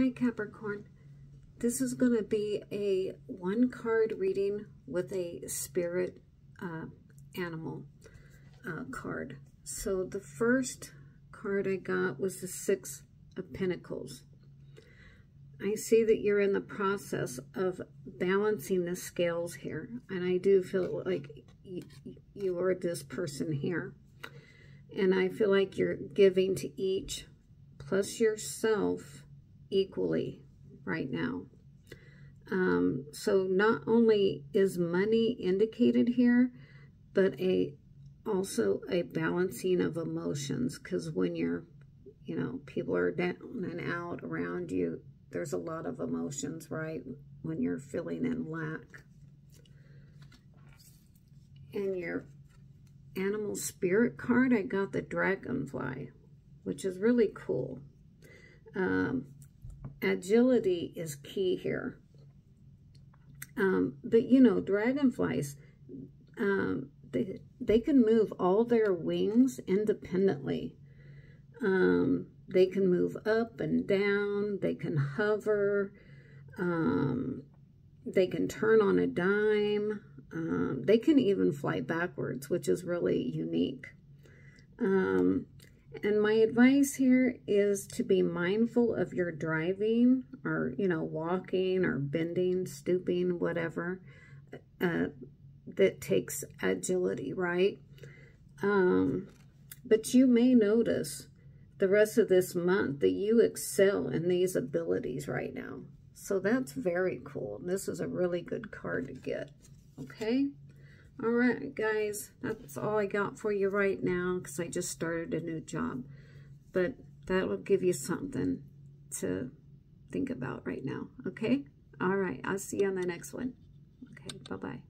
Hi Capricorn. This is going to be a one card reading with a spirit uh, animal uh, card. So the first card I got was the Six of Pentacles. I see that you're in the process of balancing the scales here. And I do feel like you are this person here. And I feel like you're giving to each plus yourself equally right now. Um, so not only is money indicated here, but a also a balancing of emotions because when you're, you know, people are down and out around you, there's a lot of emotions, right? When you're feeling in lack. And your animal spirit card, I got the dragonfly, which is really cool. Um, agility is key here. Um, but, you know, dragonflies, um, they, they can move all their wings independently. Um, they can move up and down. They can hover. Um, they can turn on a dime. Um, they can even fly backwards, which is really unique. And my advice here is to be mindful of your driving or, you know, walking or bending, stooping, whatever, uh, that takes agility, right? Um, but you may notice the rest of this month that you excel in these abilities right now. So that's very cool. This is a really good card to get, okay? All right, guys, that's all I got for you right now because I just started a new job. But that'll give you something to think about right now, okay? All right, I'll see you on the next one. Okay, bye-bye.